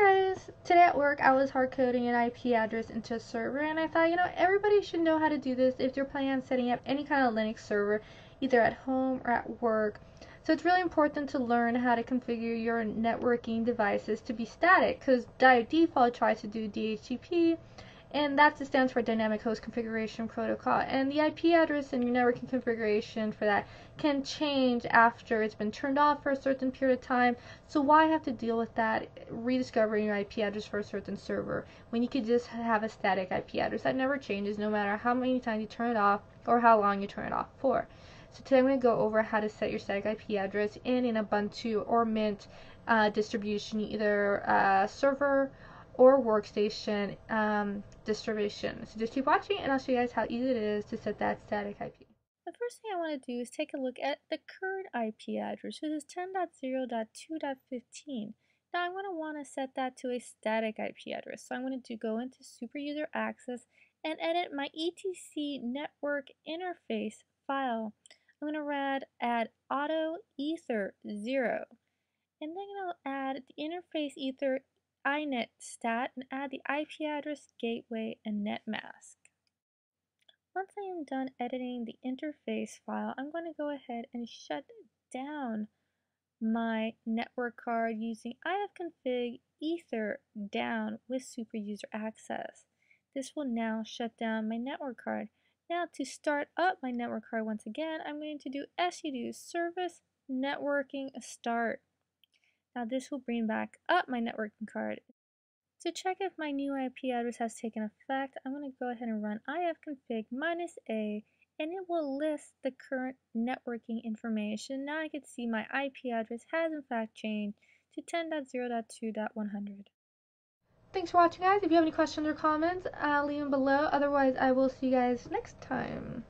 guys, today at work I was hard coding an IP address into a server and I thought, you know, everybody should know how to do this if you're planning on setting up any kind of Linux server, either at home or at work. So it's really important to learn how to configure your networking devices to be static because by default tries to do DHCP and that stands for Dynamic Host Configuration Protocol. And the IP address and your networking configuration for that can change after it's been turned off for a certain period of time. So why have to deal with that, rediscovering your IP address for a certain server, when you could just have a static IP address that never changes no matter how many times you turn it off or how long you turn it off for. So today I'm going to go over how to set your static IP address in an Ubuntu or Mint uh, distribution, either uh, server or workstation um, distribution. So just keep watching and I'll show you guys how easy it is to set that static IP. The first thing I want to do is take a look at the current IP address, which is 10.0.2.15. Now I'm going to want to set that to a static IP address. So I'm going to go into Super User Access and edit my ETC network interface file. I'm going to add, add auto ether 0 and then I'll add the interface ether inet stat and add the IP address, gateway, and netmask. Once I am done editing the interface file, I'm going to go ahead and shut down my network card using ifconfig ether down with super user access. This will now shut down my network card. Now to start up my network card once again, I'm going to do sudo service networking start. Now this will bring back up my networking card. To check if my new IP address has taken effect, I'm going to go ahead and run ifconfig minus a and it will list the current networking information. Now I can see my IP address has in fact changed to 10.0.2.100. Thanks for watching guys. If you have any questions or comments, uh, leave them below. Otherwise, I will see you guys next time.